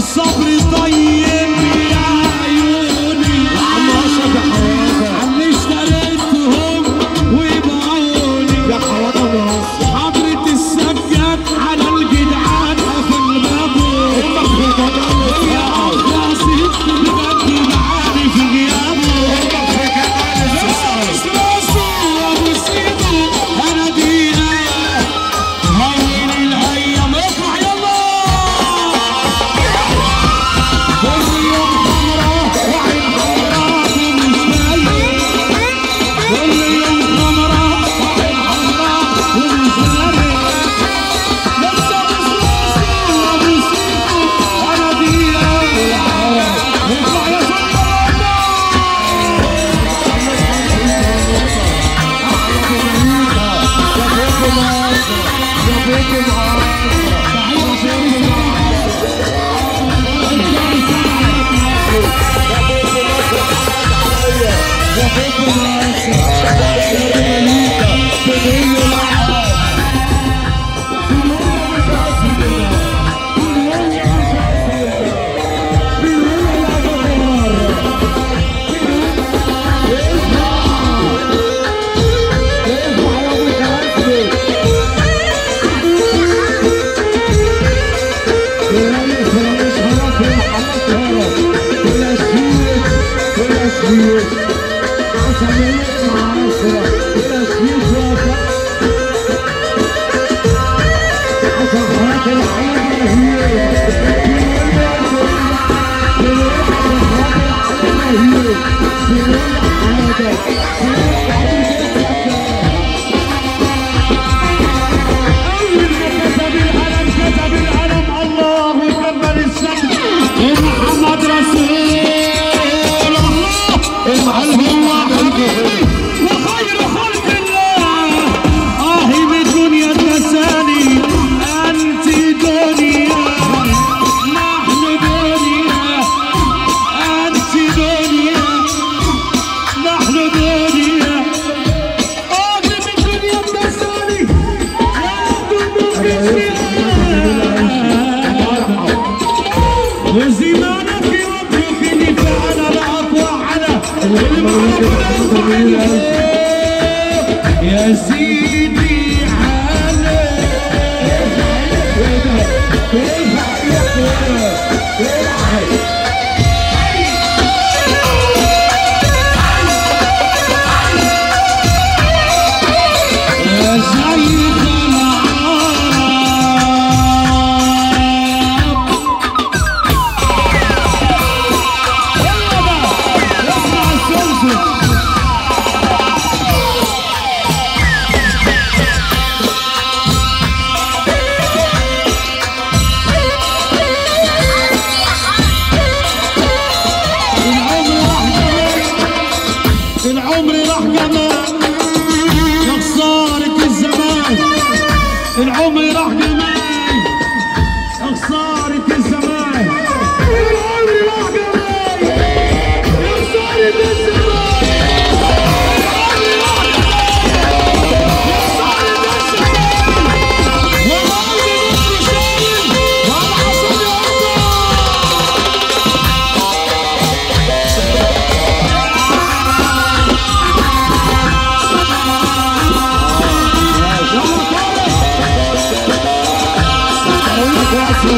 Sabres daí hier. Als hij weer niet naar huis dat is niet zo. Als gaat er allemaal hier. Hier. Hier. Hier. يا سيدي علي.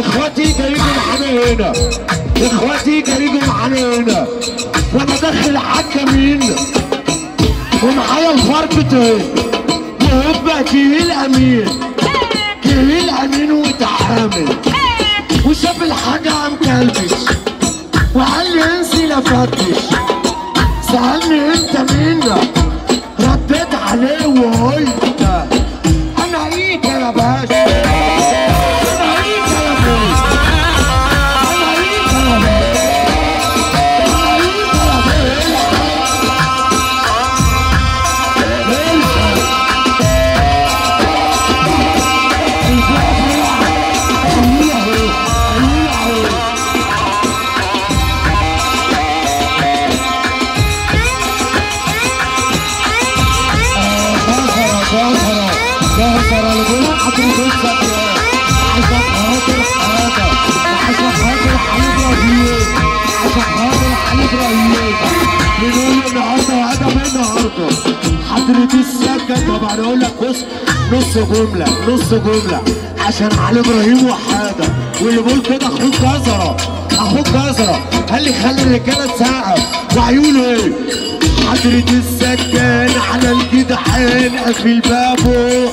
اخواتي جايين معانا هنا اخواتي جايين معانا هنا وأنا داخل حتى مين ومعايا الفرق تاني وهبقى كيل امين كيل امين وتعامل وشاف الحاجة عم كلبش. وقال لي انسي لا فتش سألني انت مين حضرة طبعا أقول لك بص نص جملة نص جملة. عشان علي إبراهيم وحادة واللي بيقول كده أخوك جزرة. أخوك جزرة. قال لي خلي الرجالة تسقف وعيونه إيه؟ حضرة السكان على الجدعان قافل بابه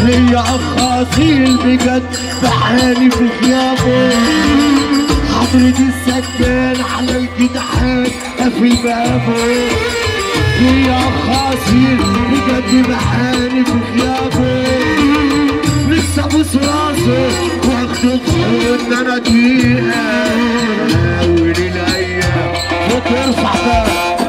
ليا أخ أصيل بجد بحالي في غيابه. حضرة السكان على الجدعان قافل بابه. يا خاصير بجد في خيابه. لسه ابوس راسه واخده في أنا دقيقه اول الأيام وترفع بقى